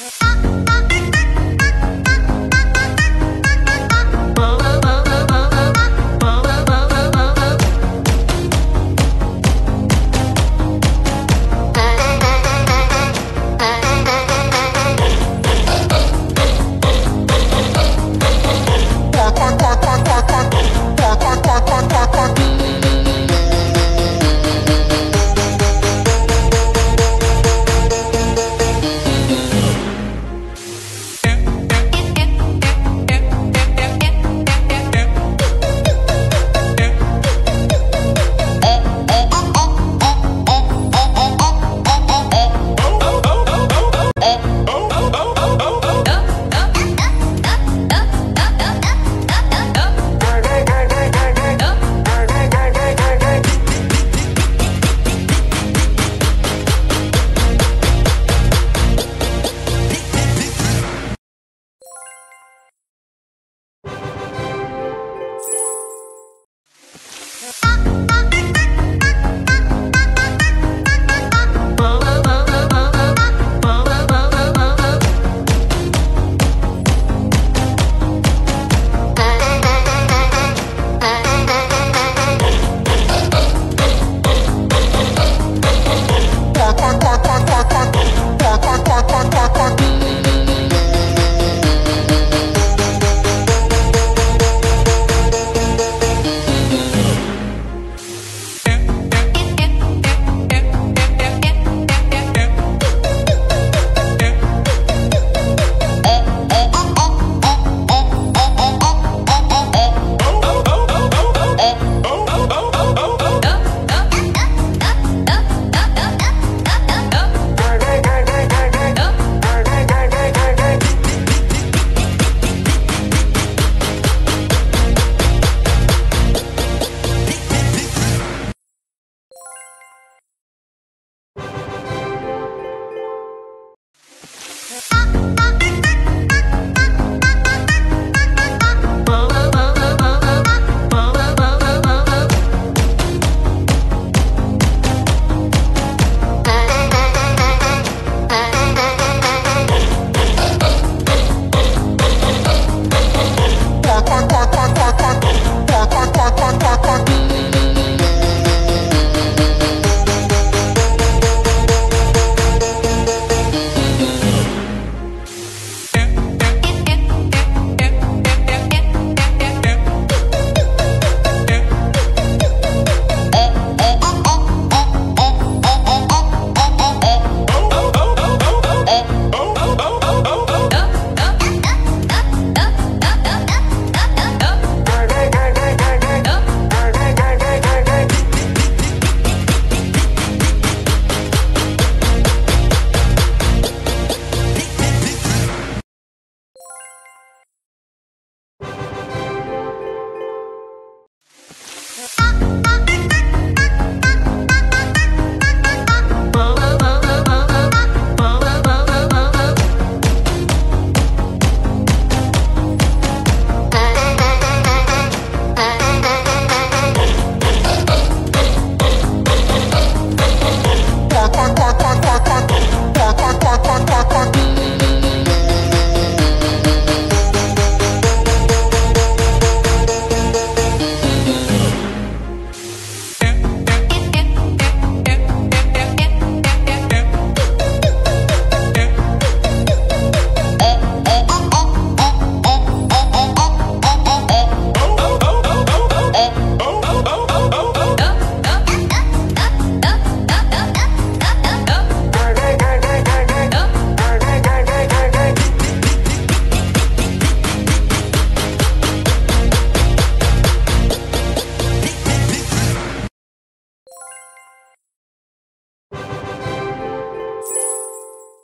啊啊 Bye.